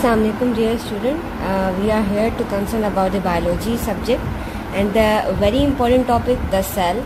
Aslam dear student we are here to concern about the biology subject and the very important topic the cell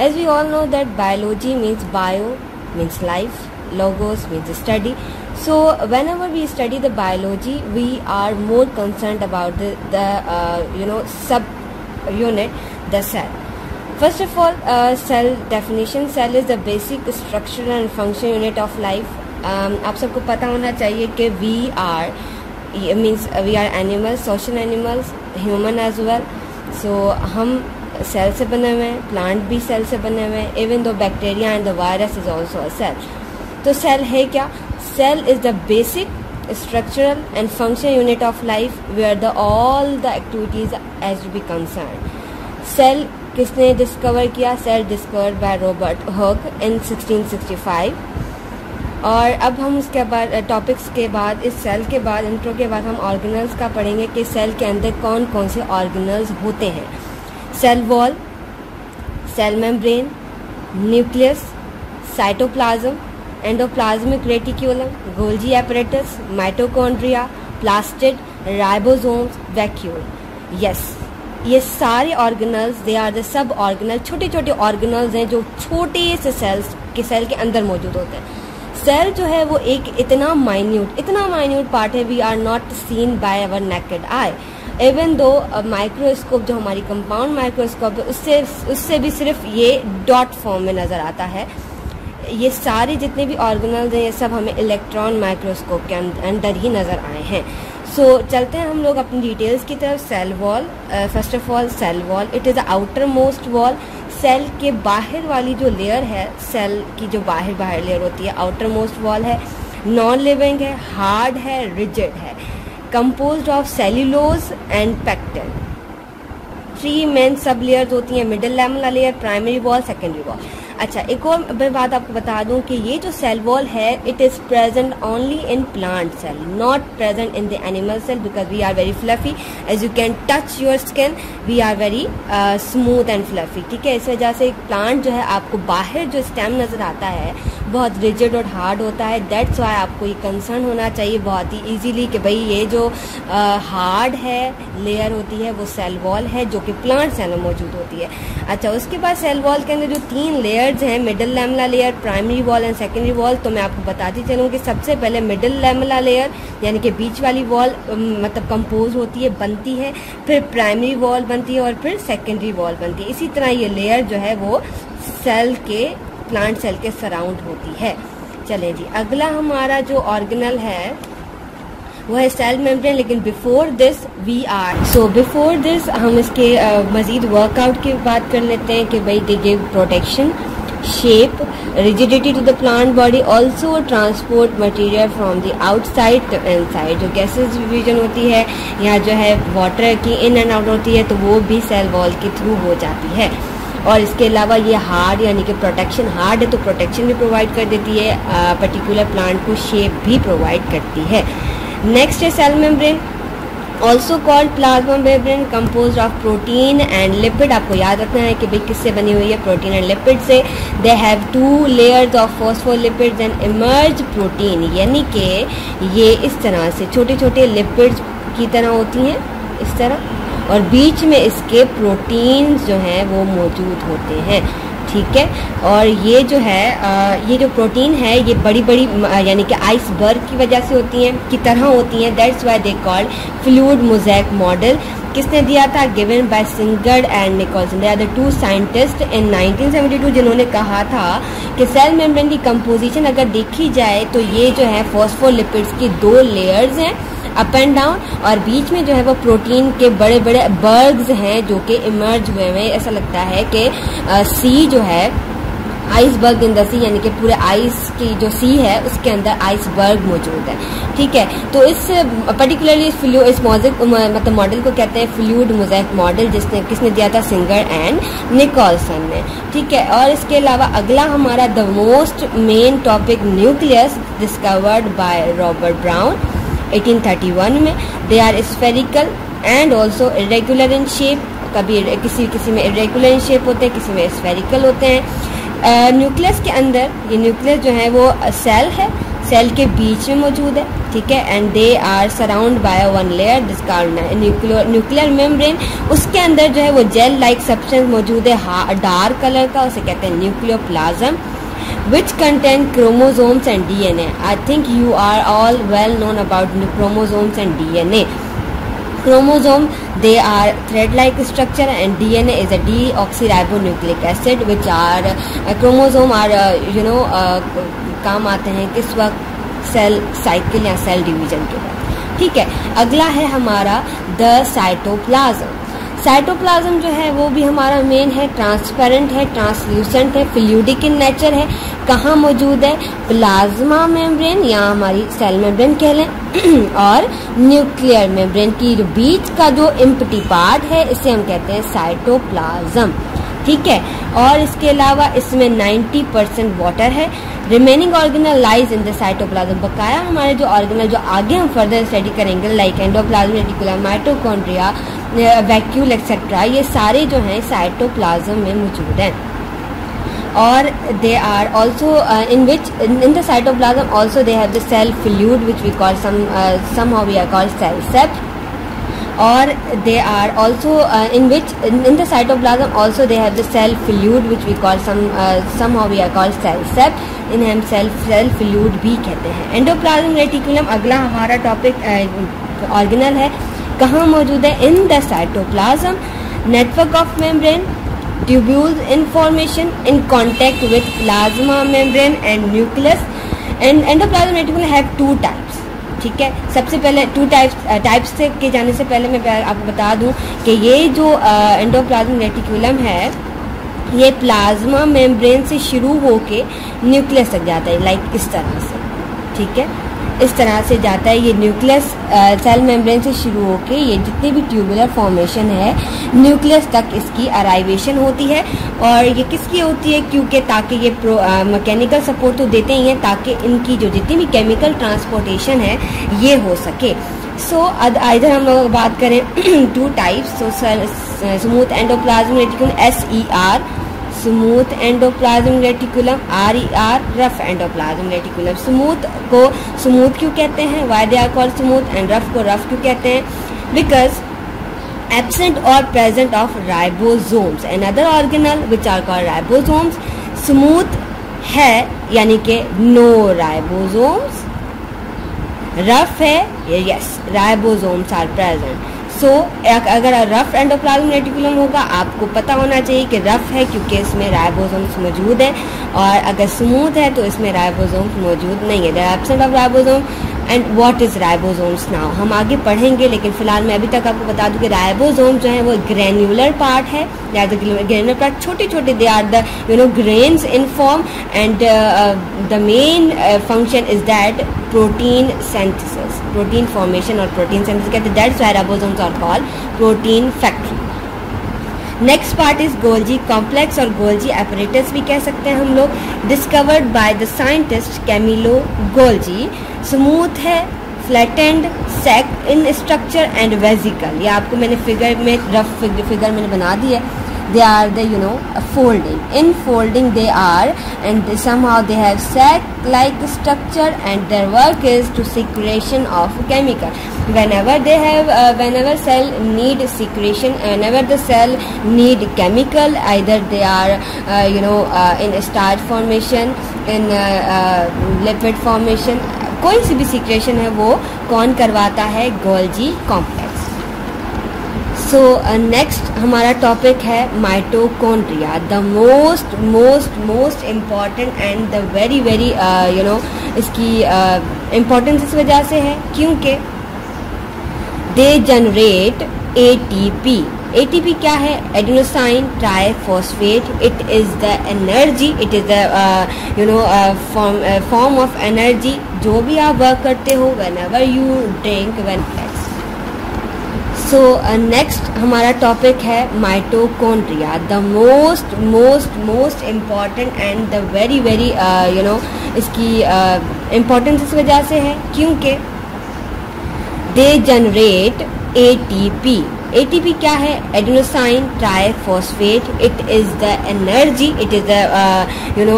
as we all know that biology means bio means life logos means study so whenever we study the biology we are more concern about the no sub unit the cell first of all cell definition cell is the basic structure and function unit of life आप सबको पता होना चाहिए कि we are means we are animals social animals human as well so हम cell से बने हुए हैं प्लांट भी सेल से बने हुए हैं. Even though bacteria and the virus is also a cell तो सेल है क्या? Cell is the basic structural and function unit of life where the, all the activities as to be concerned. Cell किसने discover किया? Cell discover by Robert Hooke in 1665 और अब हम उसके बाद टॉपिक्स के बाद, इस सेल के बाद इंट्रो के बाद हम ऑर्गेनल्स का पढ़ेंगे कि सेल के अंदर कौन कौन से ऑर्गेनल्स होते हैं। Cell wall cell membrane nucleus cytoplasm endoplasmic reticulum Golgi apparatus mitochondria plastid ribosomes vacuole yes ये सारे organelles they are the sub organelle छोटे छोटे ऑर्गेनल्स हैं जो छोटे से सेल्स के सेल के अंदर मौजूद होते हैं। सेल जो है वो एक इतना माइन्यूट इतना माइन्यूट पार्ट है we are not seen by our naked eye even though microscope जो हमारी कंपाउंड माइक्रोस्कोप है उससे उससे भी सिर्फ़ ये डॉट फॉर्म में नज़र आता है। ये सारे जितने भी ऑर्गेनल्स हैं ये सब हमें इलेक्ट्रॉन माइक्रोस्कोप के अंदर ही नज़र आए हैं। सो so, चलते हैं हम लोग अपनी डिटेल्स की तरफ़ cell wall first of all cell wall it is the outermost wall cell के बाहर वाली जो लेयर है सेल की जो बाहर बाहर लेयर होती है आउटर मोस्ट वॉल है नॉन लिविंग है हार्ड है रिजिड है compose of cellulose and pectin three main sub layers होती हैं middle lamella layer primary wall secondary wall अच्छा एक और मैं बात आपको बता दूँ कि ये जो सेल वॉल है it is present only in plant cell not present in the animal cell because we are very fluffy as you can touch your skin we are very smooth and fluffy ठीक है? इस वजह से plant जो है, आपको बाहर जो स्टेम नज़र आता है बहुत रिजिड और हार्ड होता है. दैट्स वाई आपको ये कंसर्न होना चाहिए बहुत ही इजीली कि भाई ये जो हार्ड है लेयर होती है, वो सेल वॉल है जो कि प्लांट सेल में मौजूद होती है. अच्छा उसके बाद सेल वॉल के अंदर जो तीन लेयर लेयर्स हैं middle lamella layer primary wall and secondary wall तो मैं आपको बताती चलूँ कि सबसे पहले मिडिल लेमला लेयर यानी कि बीच वाली वॉल मतलब कंपोज होती है, बनती है, फिर प्राइमरी वॉल बनती है और फिर सेकेंडरी वॉल बनती है. इसी तरह ये लेयर जो है वो सेल के प्लांट सेल के सराउंड होती है। चले जी अगला हमारा जो ऑर्गेनल है वो है सेल मेम्ब्रेन लेकिन before this we are so before this हम इसके uh, मजीद वर्कआउट की बात कर लेते हैं कि भाई they give protection shape rigidity to the plant body also transport material from the outside to inside. जो गैसेज डिवीज़न होती है या जो है वाटर की इन एंड आउट होती है तो वो भी सेल वॉल के थ्रू हो जाती है। और इसके अलावा ये हार्ड, यानी कि प्रोटेक्शन हार्ड है तो प्रोटेक्शन भी प्रोवाइड कर देती है पर्टिकुलर प्लांट को शेप भी प्रोवाइड करती है। नेक्स्ट है cell membrane also called plasma membrane compose of protein and lipid आपको याद रखना है कि भाई किससे बनी हुई है? प्रोटीन एंड लिपिड से। They have two layers of phospholipids and emerge protein यानी कि ये इस तरह से छोटे छोटे लिपिड्स की तरह होती हैं, इस तरह। और बीच में इसके प्रोटीन जो हैं, वो मौजूद होते हैं। ठीक है? और ये जो है ये जो प्रोटीन है, ये बड़ी बड़ी यानी कि आइसबर्ग की वजह से होती हैं, की तरह होती हैं। That's why they called fluid mosaic model किसने दिया था? Given by Singer and Nicolson they are the two scientist in 1972 जिन्होंने कहा था कि सेल मेम्ब्रेन की कंपोजिशन अगर देखी जाए तो ये जो है फॉस्फोलिपिड्स की दो लेयर्स हैं। अप एंड डाउन और बीच में जो है वो प्रोटीन के बड़े बड़े बर्ग्स हैं जो कि इमर्ज हुए हैं। ऐसा लगता है कि सी जो है आइसबर्ग इन द सी यानी कि पूरे आइस की जो सी है, उसके अंदर आइसबर्ग मौजूद है। ठीक है? तो इस पर्टिकुलरली इस इस मतलब मॉडल को कहते हैं फ्लूड मोजैक मॉडल जिसने, किसने दिया था? सिंगर एंड निकोलसन ने। ठीक है? और इसके अलावा अगला हमारा the most main topic nucleus discovered by Robert Brown 1831 में they are spherical and also irregular in shape कभी किसी किसी में इरेगुलर इन शेप होते हैं, किसी में स्फेरिकल होते हैं। न्यूक्लियस के अंदर, ये न्यूक्लियस जो है वो सेल है सेल के बीच में मौजूद है, ठीक है? And they are surround by one layer this nuclear membrane उसके अंदर जो है वो जेल लाइक सब्सटेंस मौजूद है डार्क कलर का, उसे कहते हैं nuclear plasm which contain chromosomes and DNA. I think you are all well known about chromosomes and DNA. Chromosome they are thread-like structure and DNA is a deoxyribonucleic acid which are uh, chromosome are uh, you know uh, काम आते हैं किस वक्त cell cycle या cell division के बाद ठीक है अगला है हमारा द साइटोप्लाज्म साइटोप्लाज्म जो है, वो भी हमारा मेन है ट्रांसपेरेंट है ट्रांसल्यूसेंट है फ्लूडिक इन नेचर है। कहाँ मौजूद है? प्लाज्मा मेम्ब्रेन या हमारी सेल मेम्ब्रेन कह लें। और न्यूक्लियर मेम्ब्रेन की बीच का जो इम्पटी पार्ट है, इसे हम कहते हैं साइटोप्लाज्म ठीक है? और इसके अलावा इसमें 90 परसेंट वाटर है। Remaining organelle lies in the cytoplasm बकाया हमारे जो ऑर्गेनल जो आगे हम फर्दर स्टडी करेंगे like endoplasm reticulum mitochondria vacuole etcetera ये सारे जो हैं साइटोप्लाज्म में मौजूद हैं। और they are also in which in the cytoplasm also they have the cell fluid which we call some some we are called cell also uh, in which in, in, the cytoplasm also they have the cell fluid which we call some uh, somehow we are called cell sept इन्हें हम cell cell fluid भी कहते हैं। Endoplasm reticulum अगला हमारा topic organelle है। कहाँ मौजूद है? In the cytoplasm network of membrane tubules in formation, in contact with plasma membrane and nucleus. And endoplasm two types, ठीक है? सबसे पहले टू टाइप्स टाइप्स से के जाने से पहले मैं आपको बता दूँ कि ये जो एंडोप्लाज्म रेटिकुलम है, ये प्लाज्मा मेम्ब्रेन से शुरू होके न्यूक्लियस तक जाता है लाइक इस तरह से, ठीक है? इस तरह से जाता है ये न्यूक्लियस सेल मेम्ब्रेन से शुरू होकर ये जितनी भी ट्यूबुलर फॉर्मेशन है न्यूक्लियस तक इसकी अराइवेशन होती है। और ये किसकी होती है? क्योंकि ताकि ये मैकेनिकल सपोर्ट तो देते ही हैं, ताकि इनकी जो जितनी भी केमिकल ट्रांसपोर्टेशन है, ये हो सके। सो इधर हम लोग बात करें two types so smooth endoplasm reticulum S E R smooth endoplasm reticulum R E R rough endoplasm reticulum smooth को स्मूथ क्यों कहते हैं? Why they are call smooth and rough को रफ क्यों कहते हैं? बिकॉज़ एबसेंट और present of ribosomes and other organelle which are call ribosomes smooth है, यानी कि नो राइबोसोम्स रफ है yes ribosomes are present so so, अगर रफ एंडोप्लाज्मिक रेटिकुलम होगा आपको पता होना चाहिए कि रफ है क्योंकि इसमें राइबोसोम्स मौजूद है और अगर स्मूथ है तो इसमें राइबोसोम्स मौजूद नहीं है। There absent of ribosome and what is ribosomes now हम आगे पढ़ेंगे, लेकिन फ़िलहाल मैं अभी तक आपको बता दूँ कि राइबोसोम जो है, वो ग्रेन्यूलर पार्ट है। ग्रेन्यूलर पार्ट छोटे छोटे they are the you know grains in form and the main function is that protein synthesis protein formation और प्रोटीन सेंथिस कहते हैं that's why ribosomes are called protein factory next part is Golgi complex और Golgi apparatus भी कह सकते हैं हम लोग discovered by the scientist Camillo Golgi smooth है flat and sac in structure and vesicle ये आपको मैंने फिगर में रफ फिगर, फिगर मैंने बना दी है they are the you know folding in folding they are and somehow they have sac like structure and their work is to secretion of chemical whenever they have uh, whenever cell need secretion whenever the cell need chemical either they are uh, you know uh, in starch formation in uh, uh, lipid formation कोई सी भी secretion है वो कौन करवाता है Golgi complex so next हमारा topic है mitochondria the most most most important and the very very you know इसकी इम्पोर्टेंस uh, इस वजह से है क्योंकि they generate A T P A T P क्या है? Adenosine triphosphate it is the energy it is the you know form of energy जो भी आप वर्क करते हो whenever you drink when so next हमारा टॉपिक है mitochondria the most most most important and the very very you know इसकी importance uh, इस वजह से है. क्योंकि they generate A T P A T P क्या है? Adenosine triphosphate it is the energy it is you know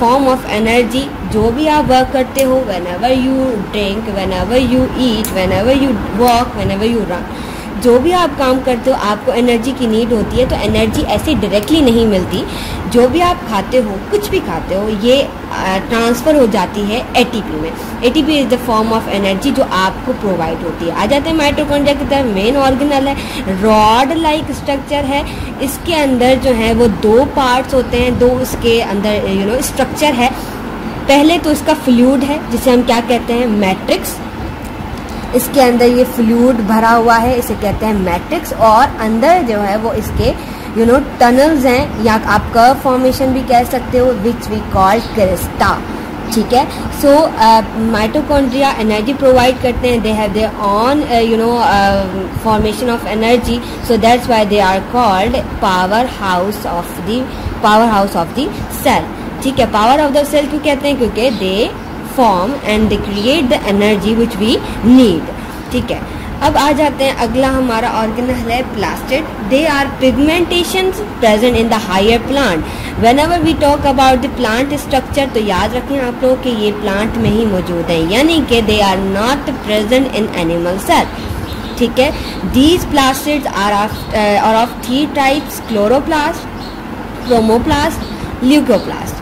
form of energy जो भी आप वर्क करते हो whenever you drink whenever you eat whenever you walk whenever you run जो भी आप काम करते हो, आपको एनर्जी की नीड होती है तो एनर्जी ऐसे डायरेक्टली नहीं मिलती। जो भी आप खाते हो, कुछ भी खाते हो, ये ट्रांसफ़र हो जाती है एटीपी में। ATP is the form of energy जो आपको प्रोवाइड होती है। आ जाते हैं माइट्रोकॉन्ड्रिया की तरफ़। मेन ऑर्गेनल है रॉड लाइक स्ट्रक्चर है। इसके अंदर जो है, वो दो पार्ट्स होते हैं, दो उसके अंदर यू नो स्ट्रक्चर है। पहले तो इसका फ्लूड है, जिसे हम क्या कहते हैं? मैट्रिक्स इसके अंदर ये फ्लूड भरा हुआ है, इसे कहते हैं मैट्रिक्स, और अंदर जो है वो इसके यू नो टनल्स हैं, या आप कर्व फॉर्मेशन भी कह सकते हो विच वी कॉल क्रिस्टा ठीक है? सो माइटोकॉन्ड्रिया एनर्जी प्रोवाइड करते हैं they have their own you know formation of energy so that's why they are called powerhouse of the powerhouse of the cell ठीक है? पावर ऑफ़ द सेल क्यों कहते हैं क्योंकि they form and they create the energy which we need ठीक है? अब आ जाते हैं, अगला हमारा ऑर्गेनल है plastid they are pigmentation present in the higher plant whenever we talk about the plant structure तो याद रखें आप लोग कि ये प्लांट में ही मौजूद है. यानी कि they are not present in animal cell ठीक है? These plastids are of three types chloroplast chromoplast leucoplast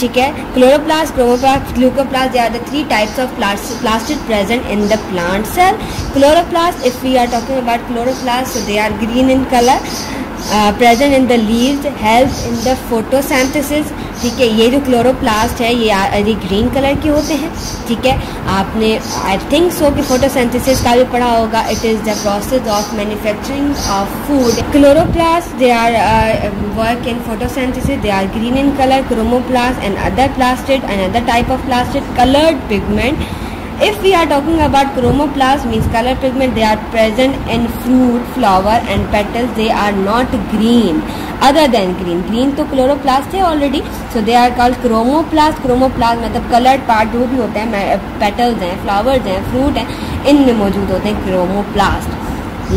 ठीक है? Chloroplast chromoplast glucoplast they are the three types of plastid present in the plant cell chloroplast if we are talking about chloroplast they are green in color present in the leaves help in the photosynthesis ठीक है, ये जो क्लोरोप्लास्ट है, ये ये green colour के होते हैं, ठीक है? आपने आई थिंक सो कि फोटोसेंथिसिस का भी पढ़ा होगा it is the process of manufacturing of food chloroplast they are work in photosynthesis they are green in colour chromoplast and other plastid and other type of plastid coloured pigment if we are talking about chromoplast means color pigment they are present in fruit flower and petals they are not green other than green green तो chloroplast है already so they are called chromoplast chromoplast मतलब colored part जो भी होते हैं petals हैं flowers हैं fruit हैं इनमें मौजूद होते हैं chromoplast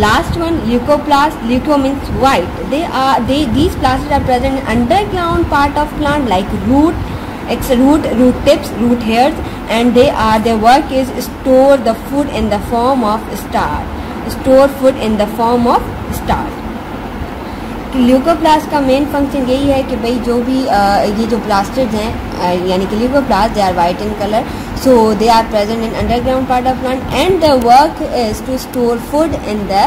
last one leucoplast leuco means white they are they these plasts are present underground part of plant like root It's root, root tips, root hairs and they are their work is store the food in the form of starch. Store food in the form of starch. Leucoplast का main function यही है कि भाई जो भी आ, ये जो plastids हैं यानी कि leucoplast they are white in colour so they are present in underground part of plant and the work is to store food in the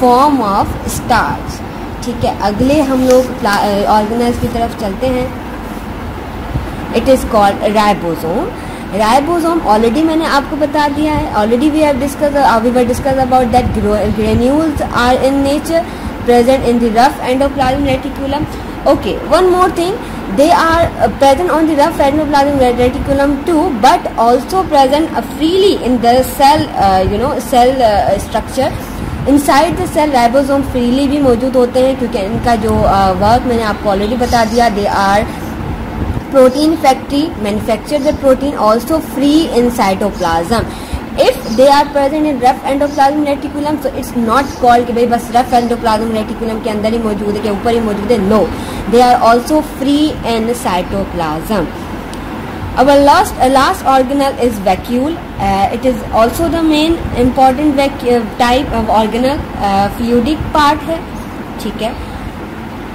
form of starch ठीक है अगले हम लोग ऑर्गेनाइज की तरफ़ चलते हैं it is called ribosome ribosome already मैंने आपको बता दिया है। Already we have discuss we were discuss about that granules are in nature present in the rough endoplasm reticulum okay one more thing they are present on the rough and endoplasm reticulum too but also present freely in the cell you know cell structure inside the cell ribosome freely भी मौजूद होते हैं, क्योंकि इनका जो work मैंने आपको already बता दिया they are protein factory manufacture the protein also free in cytoplasm if they are present in rough endoplasm reticulum so it's not called कि भाई बस rough endoplasm reticulum के अंदर ही मौजूद है के ऊपर ही मौजूद है no they are also free in cytoplasm our last uh, last organelle is vacuole uh, it is also the main important uh, type of organelle uh, fluidic part है ठीक है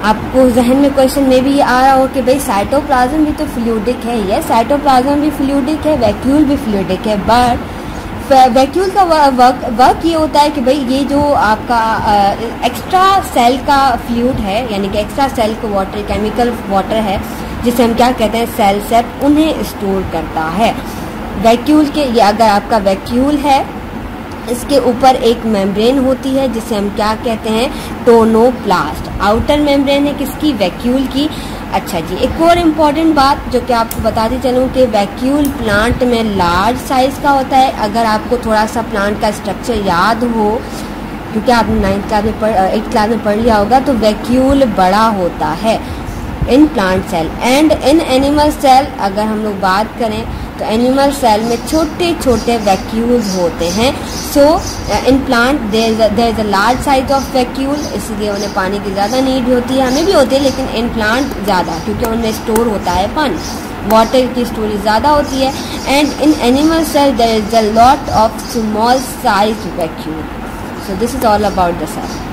आपको जहन में क्वेश्चन में भी आ रहा हो कि भाई साइटोप्लाज्म भी तो फ्लूडिक है ये साइटोप्लाज्म भी फ्लूडिक है वैक्यूल भी फ्लूडिक है बट वैक्यूल का वर्क वर्क ये होता है कि भाई ये जो आपका एक्स्ट्रा सेल का फ्लूड है, यानी कि एक्स्ट्रा सेल का वाटर केमिकल वाटर है, जिसे हम क्या कहते हैं सेल सेप उन्हें स्टोर करता है। वैक्यूल के, ये अगर आपका वैक्यूल है इसके ऊपर एक मेम्ब्रेन होती है, जिसे हम क्या कहते हैं? टोनोप्लास्ट। आउटर मेम्ब्रेन है किसकी? वैक्यूल की। अच्छा जी, एक और इंपॉर्टेंट बात जो कि आपको बताती चलूँ कि वैक्यूल प्लांट में लार्ज साइज़ का होता है। अगर आपको थोड़ा सा प्लांट का स्ट्रक्चर याद हो, क्योंकि आपने नाइन्थ क्लास में पढ़ एट्थ क्लास में पढ़ लिया होगा तो वैक्यूल बड़ा होता है in plant cell and in animal cell अगर हम लोग बात करें तो एनिमल सेल में छोटे छोटे वैक्यूल्स होते हैं। So in plant there is a large size of vacuole इसलिए उन्हें पानी की ज़्यादा नीड होती है। हमें भी होती है, लेकिन इन प्लांट ज़्यादा, क्योंकि उनमें स्टोर होता है पानी वाटर की स्टोरेज ज़्यादा होती है। And in animal cell there is a lot of small size vacuole so this is all about the cell